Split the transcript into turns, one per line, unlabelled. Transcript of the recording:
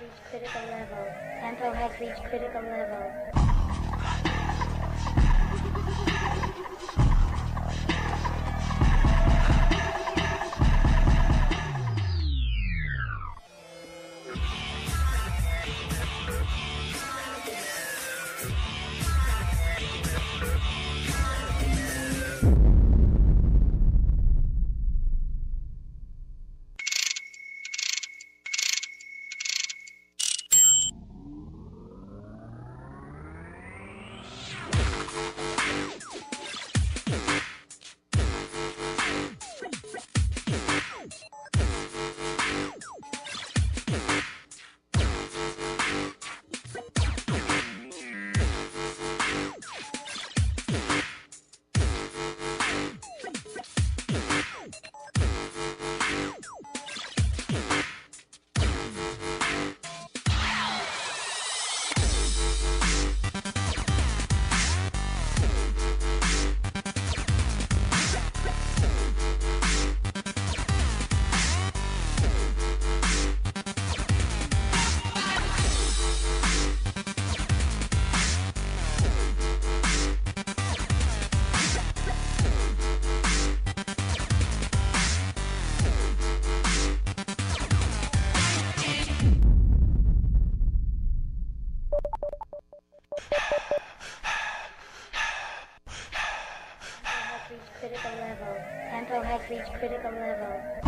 reached critical level. Tempo has reached critical level. Critical level. Tempo has reached critical level.